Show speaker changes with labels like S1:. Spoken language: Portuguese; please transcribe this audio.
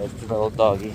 S1: É tiver o dog.